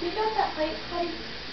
You got that plate, buddy?